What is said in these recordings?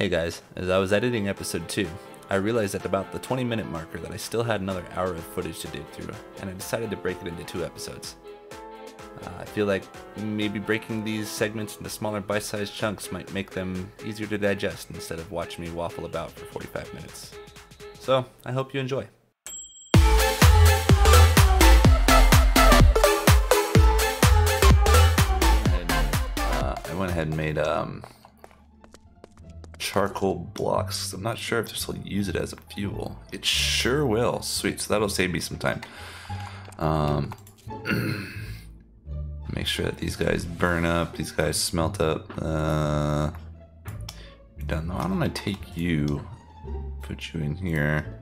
Hey guys, as I was editing episode 2, I realized at about the 20 minute marker that I still had another hour of footage to dig through, and I decided to break it into two episodes. Uh, I feel like maybe breaking these segments into smaller bite sized chunks might make them easier to digest instead of watching me waffle about for 45 minutes. So, I hope you enjoy. I went ahead and made um, charcoal blocks. I'm not sure if this will use it as a fuel. It sure will. Sweet. So that'll save me some time. Um, make sure that these guys burn up. These guys smelt up. Uh, done. Why don't I take you? Put you in here.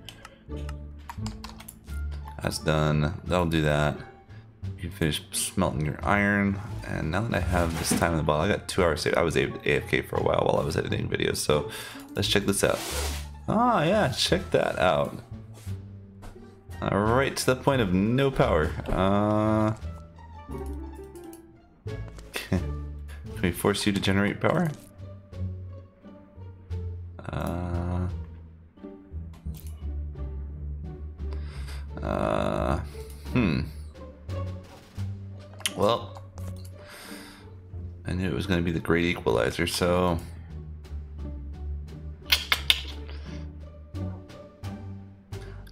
That's done. That'll do that. You finish smelting your iron. And now that I have this time in the bottle, I got two hours saved. I was AFK for a while while I was editing videos. So let's check this out. Ah, yeah, check that out. Right to the point of no power. Uh, can we force you to generate power? Uh, uh, hmm. Well, I knew it was going to be the great equalizer, so...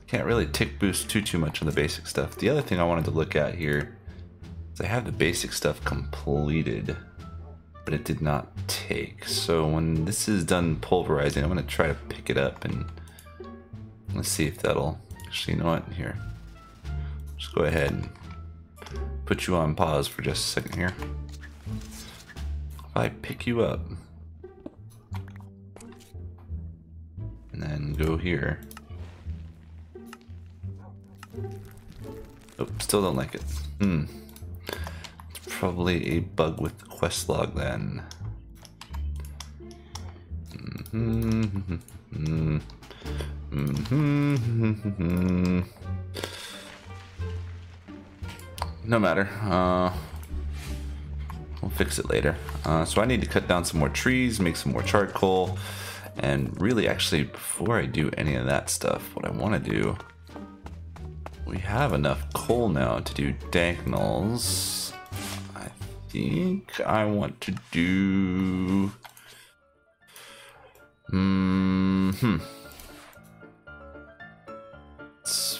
Can't really tick boost too, too much on the basic stuff. The other thing I wanted to look at here is I have the basic stuff completed, but it did not take. So when this is done pulverizing, I'm going to try to pick it up and let's see if that'll... Actually, you know what? Here. Just go ahead and put you on pause for just a second here. If I pick you up and then go here. Oh, still don't like it. Hmm. It's probably a bug with the quest log then. Mm -hmm. Mm -hmm. No matter. Uh, we'll fix it later. Uh, so I need to cut down some more trees, make some more charcoal, and really actually before I do any of that stuff, what I want to do, we have enough coal now to do danknulls. I think I want to do... Mm hmm. It's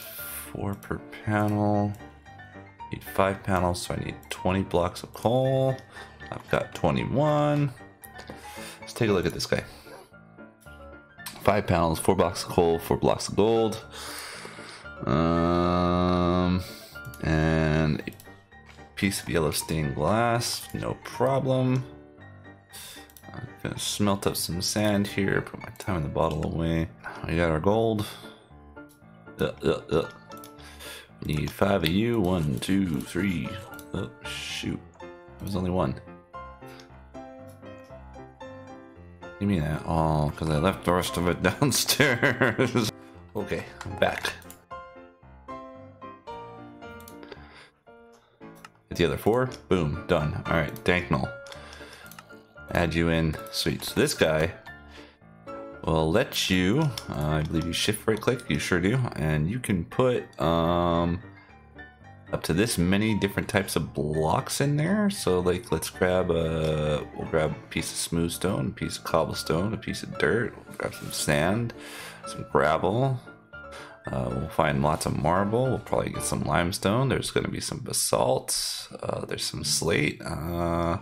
four per panel. Need five panels, so I need 20 blocks of coal. I've got 21. Let's take a look at this guy. Five panels, four blocks of coal, four blocks of gold. Um, and a piece of yellow stained glass, no problem. I'm gonna smelt up some sand here, put my time in the bottle away. We got our gold. Uh, uh, uh. Need five of you. One, two, three. Oh, shoot. There was only one. Give me that. Oh, because I left the rest of it downstairs. okay, I'm back. The other four. Boom, done. Alright, Danknull. Add you in. Sweet. So this guy will let you, uh, I believe you shift right click, you sure do, and you can put um, up to this many different types of blocks in there. So like let's grab a, we'll grab a piece of smooth stone, a piece of cobblestone, a piece of dirt, we'll grab some sand, some gravel, uh, we'll find lots of marble. We'll probably get some limestone. There's going to be some basalt. Uh, there's some slate. Uh,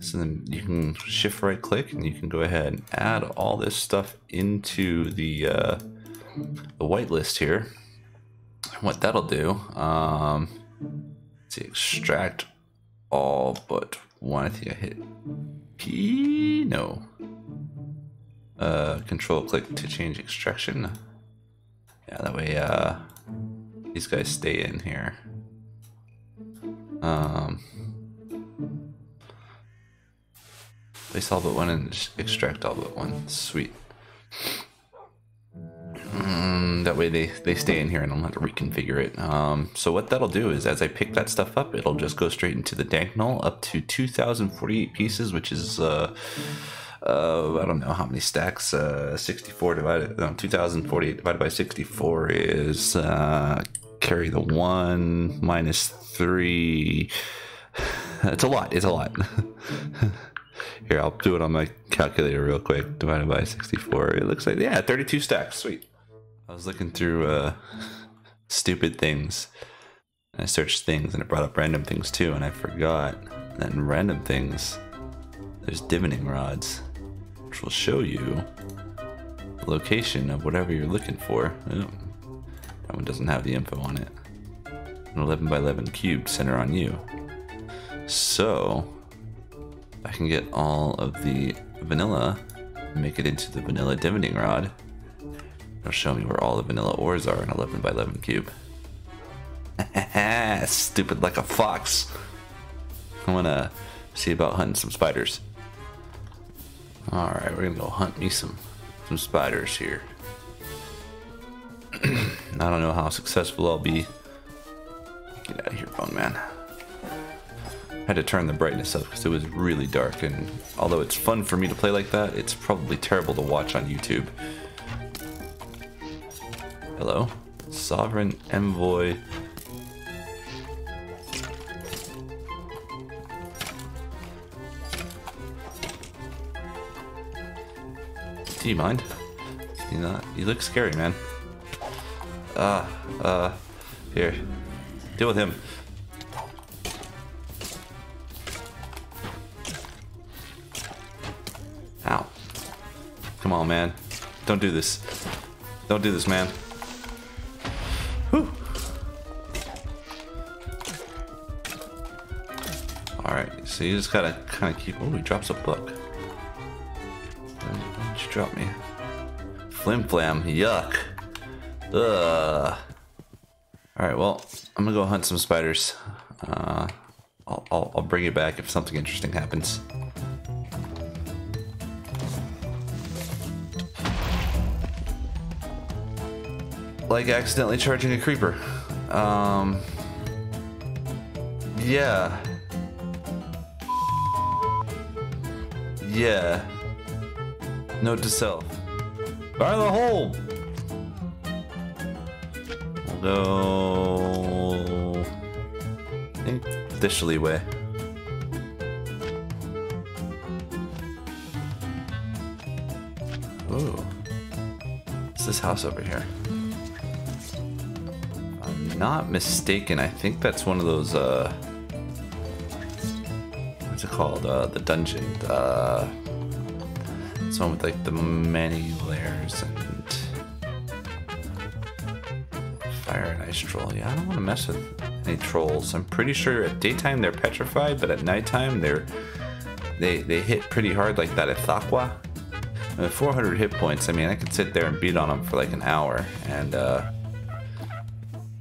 so then you can shift right click and you can go ahead and add all this stuff into the, uh, the whitelist here. And what that'll do, um, let's see, extract all but one. I think I hit P, no. Uh, control click to change extraction. Yeah, that way, uh, these guys stay in here. Um, Place all but one and extract all but one. Sweet. Mm, that way they, they stay in here and I don't have to reconfigure it. Um, so what that'll do is as I pick that stuff up, it'll just go straight into the Danknull up to 2,048 pieces, which is uh, uh, I don't know how many stacks. Uh, 64 divided, no, 2048 divided by 64 is uh, carry the one minus three. It's a lot. It's a lot. Here, I'll do it on my calculator real quick. Divided by 64. It looks like, yeah, 32 stacks. Sweet. I was looking through uh, stupid things. I searched things and it brought up random things too, and I forgot that in random things, there's divining rods, which will show you the location of whatever you're looking for. Oh, that one doesn't have the info on it. An 11 by 11 cube center on you. So, I can get all of the vanilla, make it into the vanilla divining rod. It'll show me where all the vanilla ores are in 11 by 11 cube. Stupid like a fox. I wanna see about hunting some spiders. Alright, we're gonna go hunt me some some spiders here. I don't know how successful I'll be. Get out of here, Bone Man. Had to turn the brightness up because it was really dark and although it's fun for me to play like that, it's probably terrible to watch on YouTube. Hello? Sovereign Envoy Do you mind? You not? You look scary, man. Ah, uh, uh, here. Deal with him. On, man. Don't do this. Don't do this, man. Whew. Alright, so you just gotta kind of keep... Oh, he drops a book you drop me? Flim flam, yuck. Ugh. Alright, well, I'm gonna go hunt some spiders. Uh, I'll, I'll, I'll bring you back if something interesting happens. Like accidentally charging a creeper. Um, yeah. Yeah. Note to self. Fire the hole! We'll go... I this way. Ooh. What's this house over here? Not mistaken, I think that's one of those, uh... What's it called? Uh, the dungeon. Uh one with like the many layers and fire and ice troll. Yeah, I don't want to mess with any trolls. I'm pretty sure at daytime they're petrified, but at nighttime they're they they hit pretty hard like that. With 400 hit points, I mean, I could sit there and beat on them for like an hour, and uh,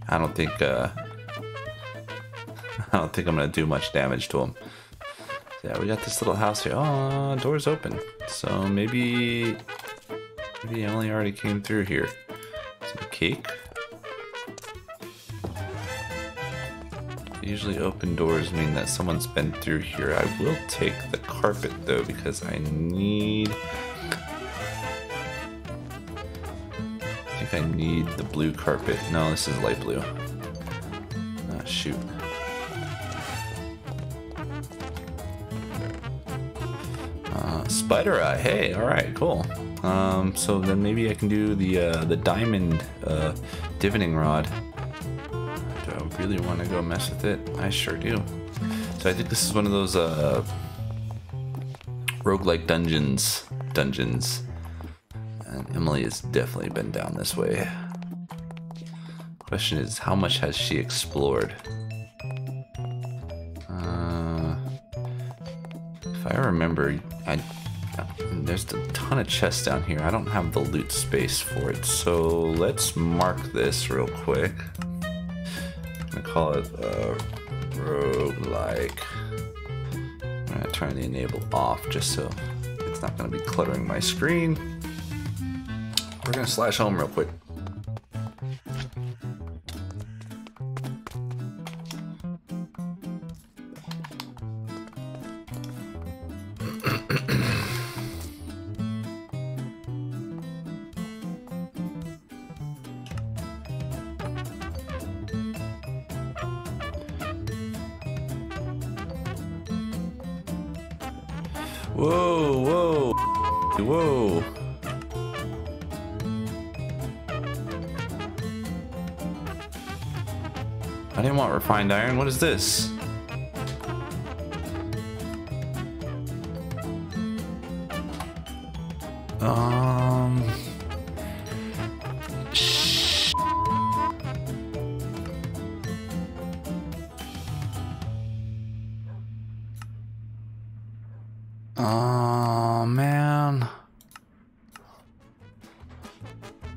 I don't think uh, I don't think I'm gonna do much damage to them. Yeah, we got this little house here. Oh, door's open. So maybe... Maybe Emily already came through here. Some cake? Usually open doors mean that someone's been through here. I will take the carpet though because I need... think I need the blue carpet. No, this is light blue. Ah, shoot. Spider Eye. Hey, all right, cool. Um, so then maybe I can do the uh, the diamond uh, divining rod. Do I really want to go mess with it? I sure do. So I think this is one of those uh, roguelike dungeons. Dungeons. Emily has definitely been down this way. Question is, how much has she explored? Uh, if I remember, I there's a ton of chests down here. I don't have the loot space for it, so let's mark this real quick. I'm gonna call it a uh, roguelike. I'm gonna turn the enable off just so it's not gonna be cluttering my screen. We're gonna slash home real quick. refined iron. What is this? Um. Oh man.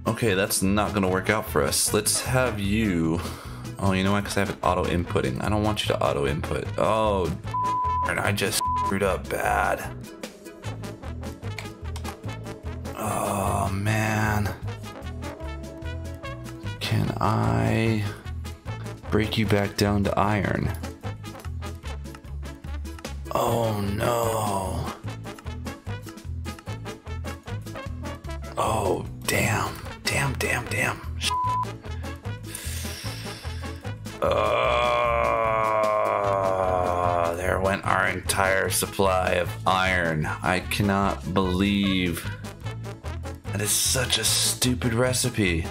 Okay, that's not gonna work out for us. Let's have you. Oh, you know what? Because I have it auto inputting. I don't want you to auto input. Oh, and I just screwed up bad. Oh man. Can I break you back down to iron? Oh no. Oh, damn. Damn, damn, damn. Uh, there went our entire supply of iron. I cannot believe that is such a stupid recipe.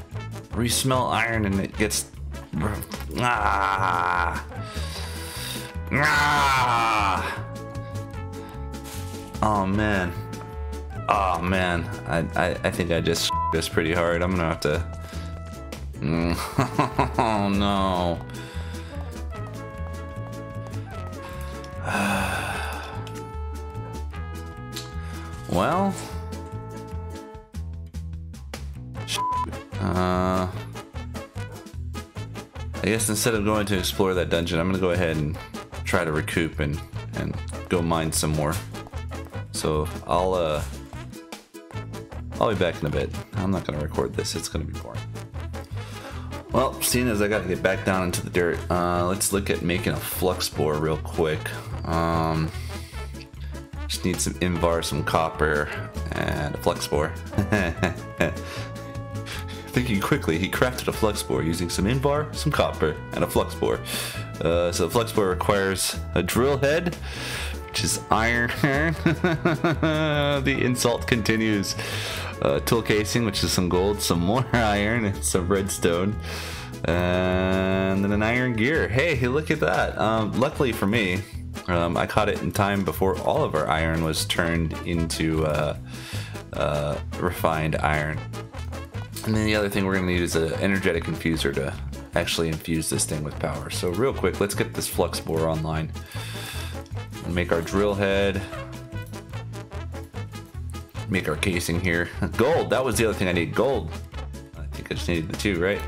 We smell iron and it gets. Ah. Ah. Oh man. Oh man. I, I, I think I just this pretty hard. I'm gonna have to. Oh no. well. Uh, I guess instead of going to explore that dungeon, I'm gonna go ahead and try to recoup and and go mine some more. So I'll uh I'll be back in a bit. I'm not gonna record this. It's gonna be boring. Well, seeing as I got to get back down into the dirt, uh, let's look at making a flux bore real quick. Um, just need some invar, some copper, and a flux bore. Thinking quickly, he crafted a flux bore using some invar, some copper, and a flux bore. Uh, so the flux bore requires a drill head, which is iron. the insult continues. Uh, tool casing, which is some gold, some more iron, and some redstone. And then an iron gear. Hey, look at that. Um, luckily for me, um, I caught it in time before all of our iron was turned into uh, uh, refined iron. And then the other thing we're going to need is an energetic infuser to actually infuse this thing with power. So real quick, let's get this flux bore online. And make our drill head. Make our casing here. Gold, that was the other thing I need. Gold. I think I just needed the two, right?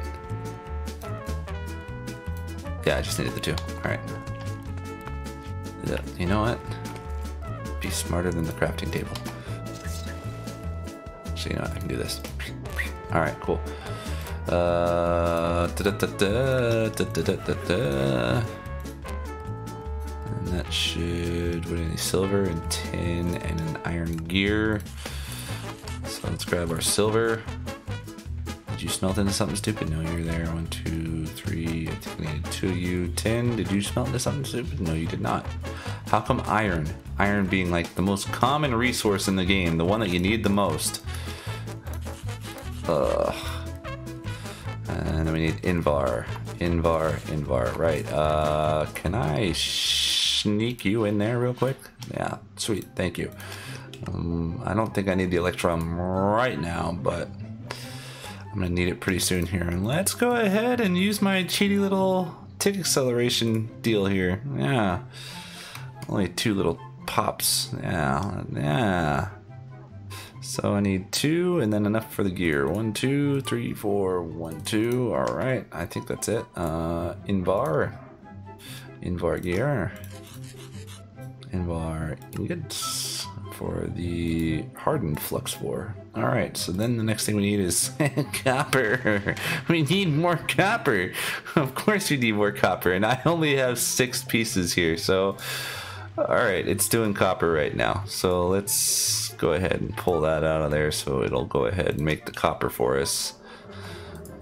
Yeah, I just needed the two. Alright. Yeah, You know what? Be smarter than the crafting table. So you know what? I can do this. Alright, cool. Uh, da -da -da that should, what any silver and tin and an iron gear. So let's grab our silver. Did you smelt into something stupid? No, you're there. One, two, three. I think I needed two of you. Tin, did you smelt into something stupid? No, you did not. How come iron? Iron being like the most common resource in the game, the one that you need the most. Ugh. And then we need Invar. Invar, Invar, right. Uh, can I sneak you in there real quick? Yeah, sweet, thank you. Um, I don't think I need the Electrum right now, but I'm gonna need it pretty soon here. And let's go ahead and use my cheaty little tick acceleration deal here. Yeah, only two little pops. Yeah, yeah. So I need two and then enough for the gear. One, two, three, four, one, two. All right, I think that's it. Uh, Invar, Invar gear, Invar ingots for the hardened flux bore. All right, so then the next thing we need is copper. We need more copper. Of course we need more copper, and I only have six pieces here, so all right, it's doing copper right now. So let's go ahead and pull that out of there so it'll go ahead and make the copper for us.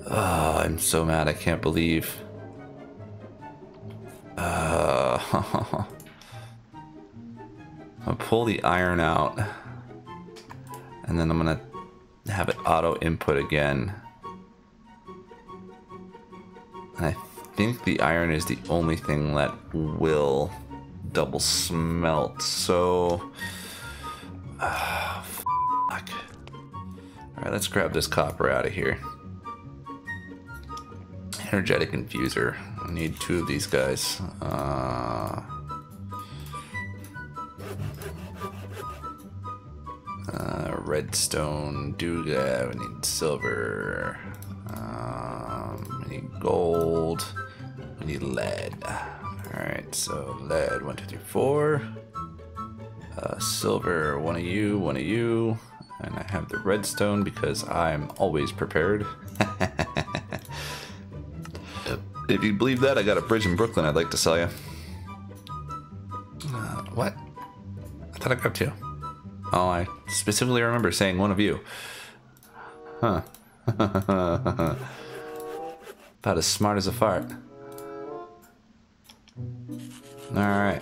Oh, I'm so mad. I can't believe. Uh, I'll pull the iron out. And then I'm gonna have it auto input again. And I think the iron is the only thing that will double smelt. So, uh, fuck. All right, let's grab this copper out of here. Energetic infuser. I need two of these guys. Uh, uh, redstone, dough. We need silver. Um, we need gold. We need lead. Alright, so lead, one, two, three, four. Uh, silver, one of you, one of you. And I have the redstone because I'm always prepared. if you believe that, I got a bridge in Brooklyn I'd like to sell you. Uh, what? I thought I grabbed two. Oh, I specifically remember saying one of you. Huh. About as smart as a fart. Alright.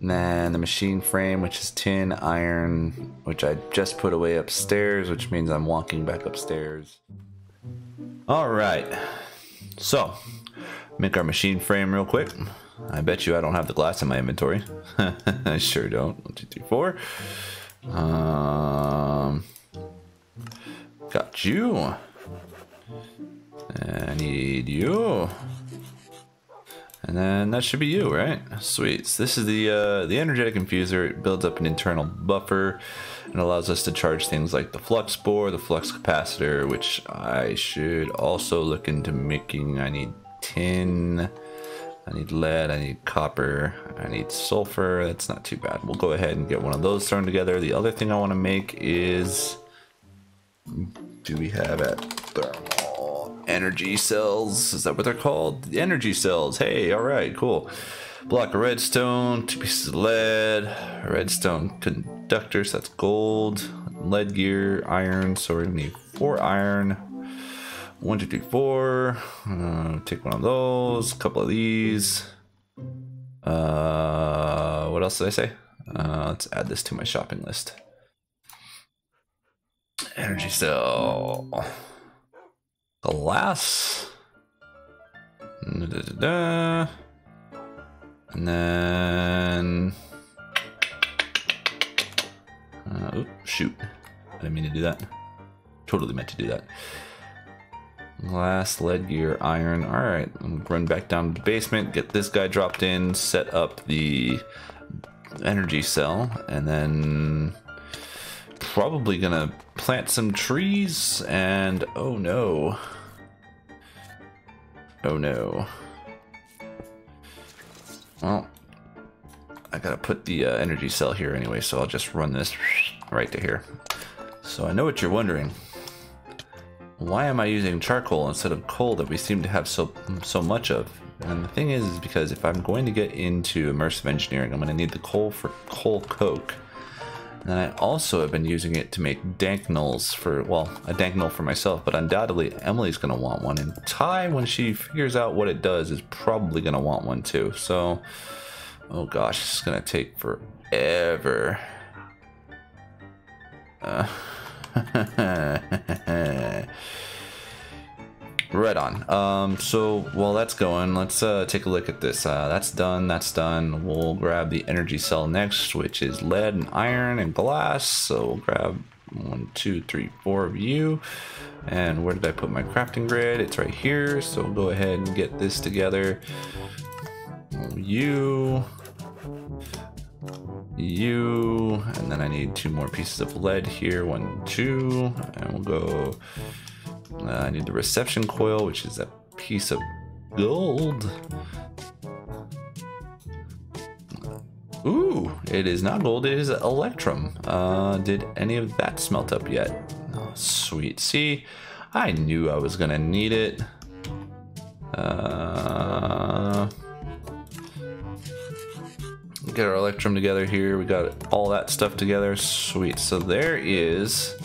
And then the machine frame, which is tin, iron, which I just put away upstairs, which means I'm walking back upstairs. Alright. So, make our machine frame real quick. I bet you I don't have the glass in my inventory. I sure don't. One, two, three, four. Um, got you. I need you. And then that should be you, right? Sweet. So this is the uh, the energetic infuser. It builds up an internal buffer and allows us to charge things like the flux bore, the flux capacitor, which I should also look into making. I need tin. I need lead, I need copper, I need sulfur. That's not too bad. We'll go ahead and get one of those thrown together. The other thing I want to make is... Do we have it? Thermal energy cells. Is that what they're called? The energy cells. Hey, alright, cool. Block of redstone, two pieces of lead, redstone conductors, that's gold, lead gear, iron, so we're gonna need four iron, one, two, three, four. Uh, take one of those. A couple of these. Uh, what else did I say? Uh, let's add this to my shopping list. Energy cell. Glass. Da, da, da, and then. Uh, oops, shoot. I didn't mean to do that. Totally meant to do that. Glass, lead gear, iron. Alright, run back down to the basement, get this guy dropped in, set up the energy cell, and then probably gonna plant some trees, and oh no. Oh no. Well, I gotta put the uh, energy cell here anyway, so I'll just run this right to here. So I know what you're wondering. Why am I using charcoal instead of coal that we seem to have so so much of? And the thing is, is because if I'm going to get into immersive engineering, I'm going to need the coal for coal coke. And I also have been using it to make danknulls for, well, a danknull for myself, but undoubtedly Emily's going to want one. And Ty, when she figures out what it does, is probably going to want one too. So, oh gosh, this is going to take forever. Uh, right on. Um, so while that's going, let's uh, take a look at this. Uh, that's done. That's done. We'll grab the energy cell next, which is lead and iron and glass. So we'll grab one, two, three, four of you. And where did I put my crafting grid? It's right here. So we'll go ahead and get this together. You you, and then I need two more pieces of lead here, one, two, and we'll go, uh, I need the reception coil, which is a piece of gold. Ooh, it is not gold, it is electrum. Uh, did any of that smelt up yet? Oh, sweet. See, I knew I was gonna need it. Uh, get our electrum together here. We got all that stuff together. Sweet. So there is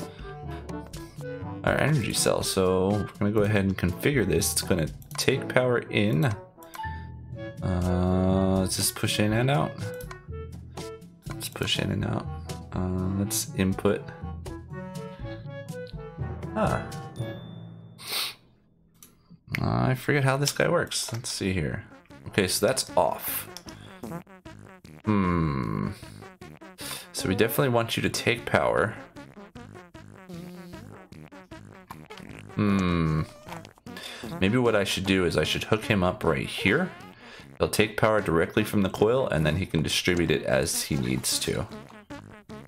our energy cell. So we're gonna go ahead and configure this. It's gonna take power in. Uh, let's just push in and out. Let's push in and out. Uh, let's input. Ah. I forget how this guy works. Let's see here. Okay, so that's off. Hmm. So we definitely want you to take power. Hmm. Maybe what I should do is I should hook him up right here. He'll take power directly from the coil and then he can distribute it as he needs to.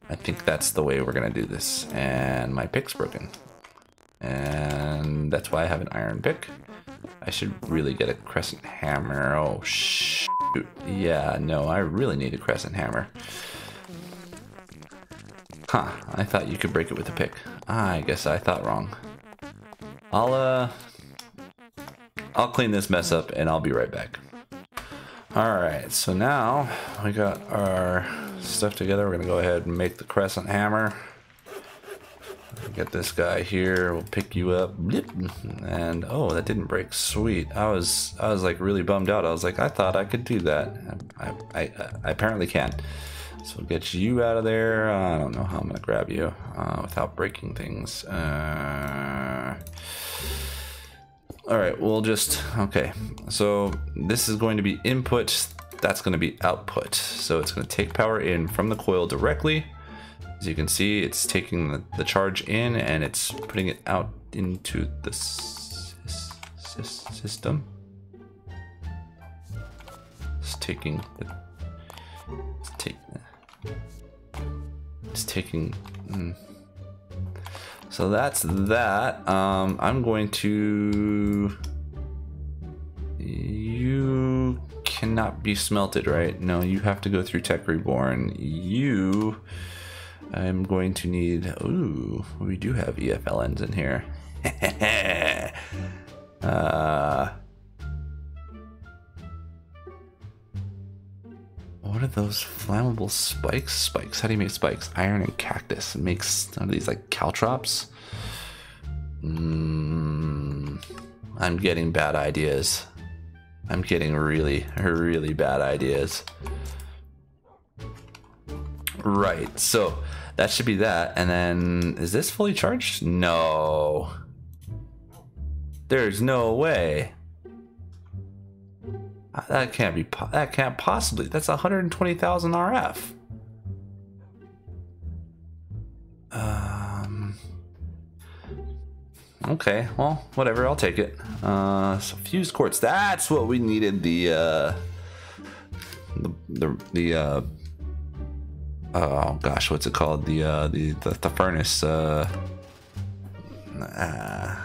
I think that's the way we're gonna do this. And my pick's broken. And that's why I have an iron pick. I should really get a crescent hammer. Oh, shoot. Yeah, no, I really need a crescent hammer. Huh, I thought you could break it with a pick. I guess I thought wrong. I'll, uh... I'll clean this mess up and I'll be right back. Alright, so now we got our stuff together. We're gonna go ahead and make the crescent hammer. Get this guy here. We'll pick you up. And oh, that didn't break. Sweet. I was I was like really bummed out. I was like, I thought I could do that. I I, I, apparently can. So we'll get you out of there. I don't know how I'm gonna grab you uh, without breaking things. Uh, all right, we'll just okay. So this is going to be input. That's going to be output. So it's going to take power in from the coil directly as you can see, it's taking the, the charge in and it's putting it out into the system. It's taking the, it's, take, it's taking. Mm. So that's that. Um, I'm going to. You cannot be smelted, right? No, you have to go through Tech Reborn. You I'm going to need, ooh, we do have EFLNs in here. uh, what are those flammable spikes? Spikes, how do you make spikes? Iron and cactus. It makes one of these like caltrops. Mm, I'm getting bad ideas. I'm getting really, really bad ideas. Right, so that should be that. And then, is this fully charged? No. There's no way. Uh, that can't be, that can't possibly, that's 120,000 RF. Um, okay, well, whatever, I'll take it. Uh, so fused quartz, that's what we needed the, uh, the, the, the uh, oh gosh, what's it called? The uh, the, the the, furnace. Uh, uh,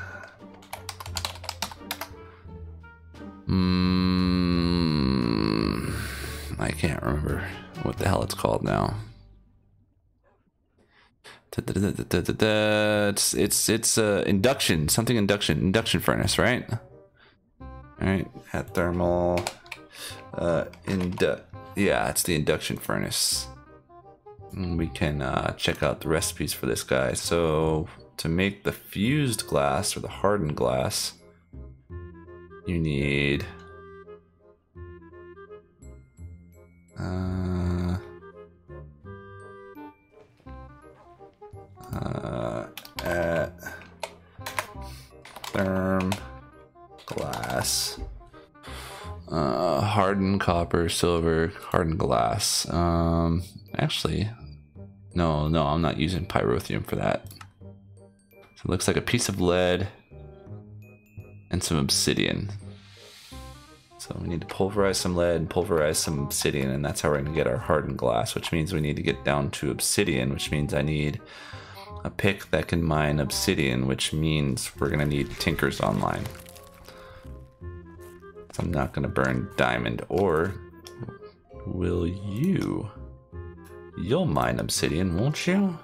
mm, I can't remember what the hell it's called now. It's it's it's uh, induction, something induction, induction furnace, right? All right, at thermal, uh, indu yeah, it's the induction furnace we can uh, check out the recipes for this guy. So to make the fused glass or the hardened glass, you need uh, uh, at therm glass uh, hardened copper silver hardened glass um actually no, no, I'm not using pyrotheum for that. So it looks like a piece of lead and some obsidian. So we need to pulverize some lead and pulverize some obsidian, and that's how we're going to get our hardened glass, which means we need to get down to obsidian, which means I need a pick that can mine obsidian, which means we're going to need tinkers online. So I'm not going to burn diamond, or will you? You'll mine obsidian, won't you?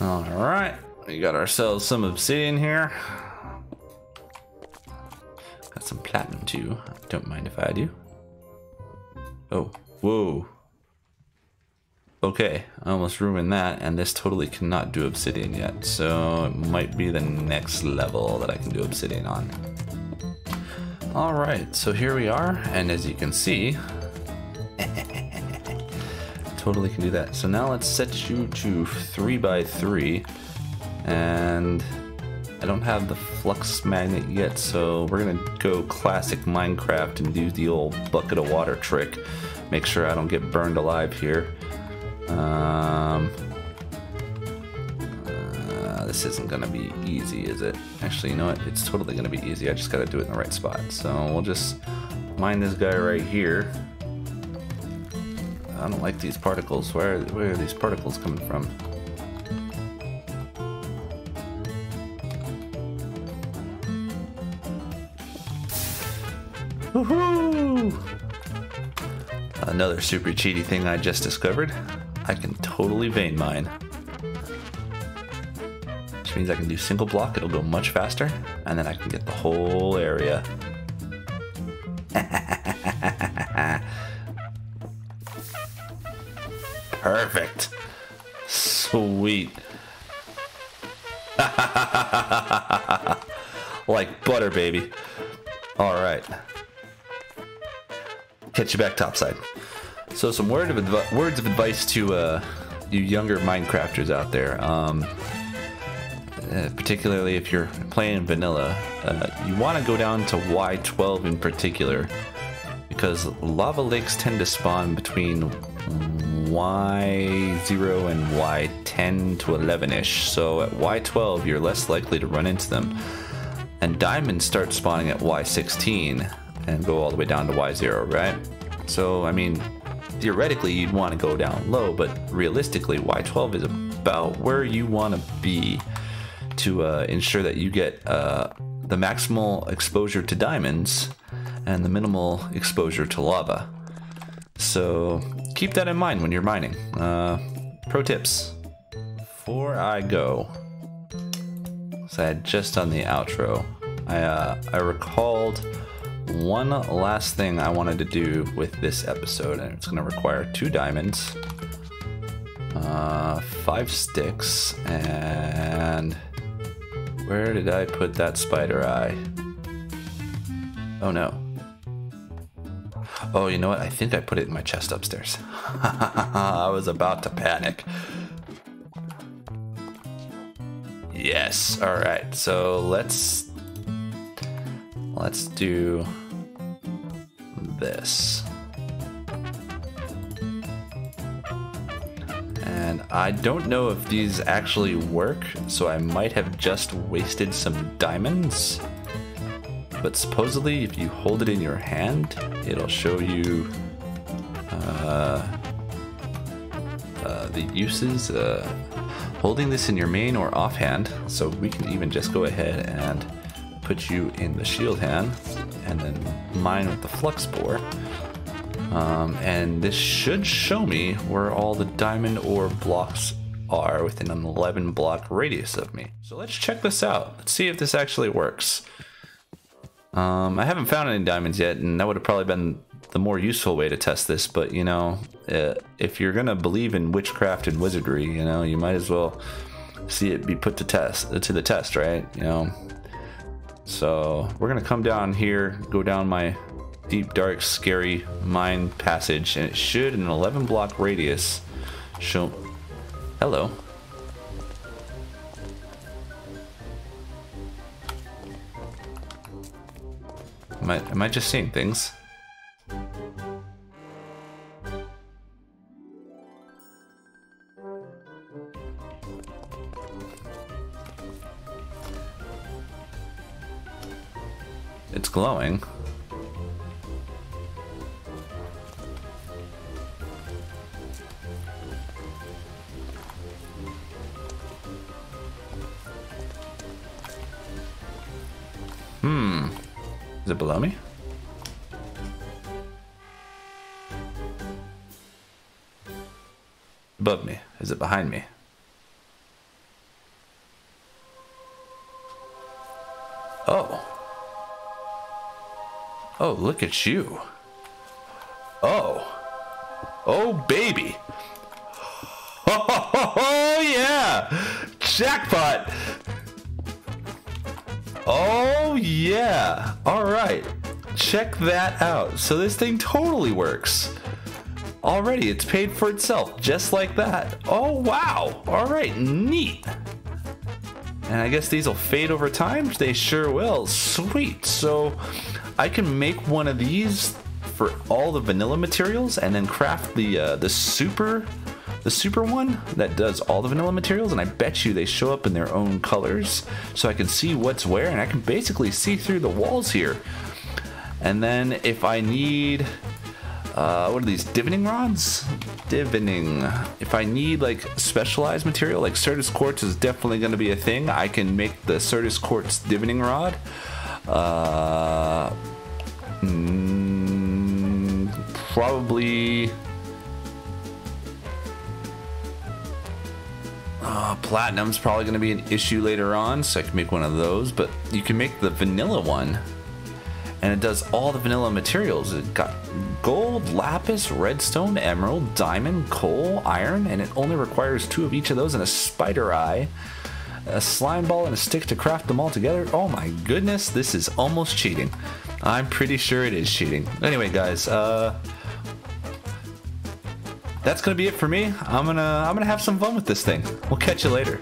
Alright, we got ourselves some obsidian here. Got some platinum too. Don't mind if I do. Oh, whoa. Okay, I almost ruined that, and this totally cannot do obsidian yet, so it might be the next level that I can do obsidian on. Alright, so here we are, and as you can see, totally can do that. So now let's set you to 3 by 3 and I don't have the flux magnet yet, so we're gonna go classic Minecraft and do the old bucket of water trick. Make sure I don't get burned alive here. Um, uh, this isn't gonna be easy, is it? Actually, you know what? It's totally gonna be easy. I just gotta do it in the right spot. So we'll just mine this guy right here. I don't like these particles. Where, where are these particles coming from? Another super cheaty thing I just discovered. I can totally vein mine. Which means I can do single block, it'll go much faster, and then I can get the whole area. like butter, baby. All right. Catch you back topside. So some word of words of advice to uh, you younger Minecrafters out there. Um, uh, particularly if you're playing vanilla, uh, you want to go down to Y12 in particular because lava lakes tend to spawn between Y0 and Y10 to 11 ish. So at Y12, you're less likely to run into them. And diamonds start spawning at Y16 and go all the way down to Y0, right? So, I mean, theoretically, you'd want to go down low, but realistically, Y12 is about where you want to be to uh, ensure that you get uh, the maximal exposure to diamonds and the minimal exposure to lava. So keep that in mind when you're mining. Uh, pro tips. Before I go, so I had just done the outro, I, uh, I recalled one last thing I wanted to do with this episode, and it's going to require two diamonds, uh, five sticks, and where did I put that spider eye? Oh no. Oh, you know what? I think I put it in my chest upstairs. I was about to panic. Yes. All right. So let's let's do this. And I don't know if these actually work, so I might have just wasted some diamonds. But supposedly, if you hold it in your hand, it'll show you uh, uh, the uses. Uh, holding this in your main or offhand, so we can even just go ahead and put you in the shield hand, and then mine with the flux bore. Um, and this should show me where all the diamond ore blocks are within an 11 block radius of me. So let's check this out. Let's see if this actually works. Um, I haven't found any diamonds yet, and that would have probably been the more useful way to test this. But you know, uh, if you're gonna believe in witchcraft and wizardry, you know, you might as well see it be put to test to the test, right? You know. So we're gonna come down here, go down my deep, dark, scary mine passage, and it should, in an 11 block radius, show. Hello. Am I, am I just seeing things? Glowing. Hmm. Is it below me? Above me? Is it behind me? Oh. Oh, look at you. Oh. Oh, baby. Oh, yeah. Jackpot. Oh, yeah. All right. Check that out. So this thing totally works. Already, it's paid for itself, just like that. Oh, wow. All right, neat. And I guess these will fade over time? They sure will. Sweet. So I can make one of these for all the vanilla materials and then craft the uh, the super the super one that does all the vanilla materials and I bet you they show up in their own colors so I can see what's where and I can basically see through the walls here. And then if I need uh, what are these divining rods? Divining. If I need like specialized material, like Certus quartz is definitely going to be a thing. I can make the Certus quartz divining rod. Uh, mm, probably. Uh, platinum's probably going to be an issue later on, so I can make one of those. But you can make the vanilla one and it does all the vanilla materials. It got gold, lapis, redstone, emerald, diamond, coal, iron, and it only requires two of each of those and a spider eye, a slime ball, and a stick to craft them all together. Oh my goodness, this is almost cheating. I'm pretty sure it is cheating. Anyway, guys, uh, that's gonna be it for me. I'm gonna I'm gonna have some fun with this thing. We'll catch you later.